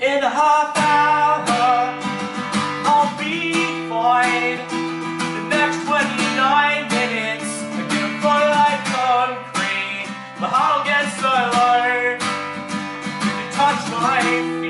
In a half hour, I'll be fine. The next 29 minutes, I'm gonna fly like concrete. My heart will get so low, you can touch my feet.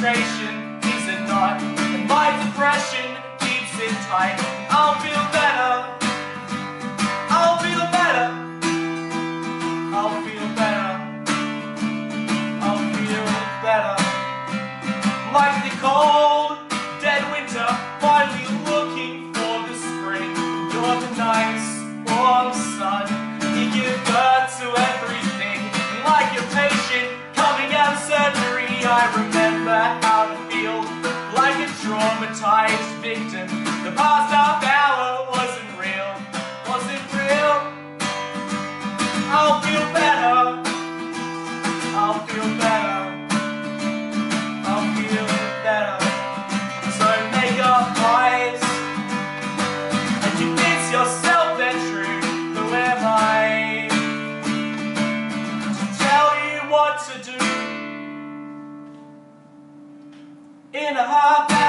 Concentration is a knot and my depression keeps it tight. I'll feel better. I'll feel better. I'll feel better. I'll feel better. Like the cold, remember how to feel like a traumatized victim. The past half hour wasn't real, wasn't real. I'll feel better. I'll feel better. I'll feel better. So make up eyes and convince yourself they're true. Who am I to tell you what to do? In a half